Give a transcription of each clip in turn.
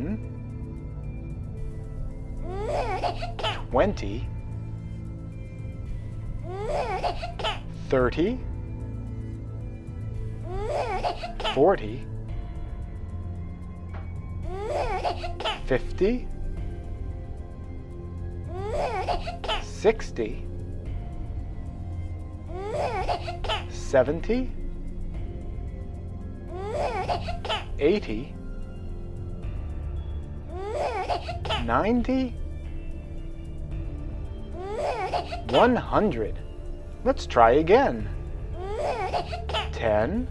10, 20, 30, 40, 50, 60, 70, 80, one hundred. Let's try again. Ten,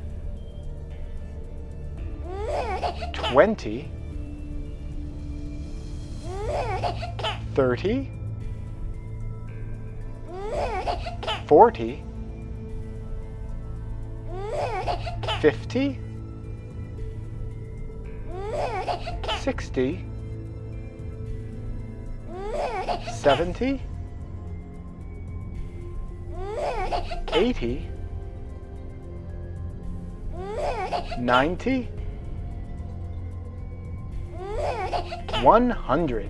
twenty, thirty, forty, fifty, sixty, seventy, eighty, ninety, one hundred.